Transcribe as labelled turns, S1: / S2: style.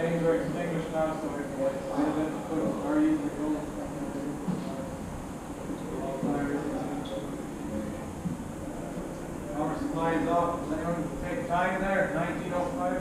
S1: flames are extinguished now, so if the light put a fire in the gold. Power supply is off. Does anyone take time there? 19.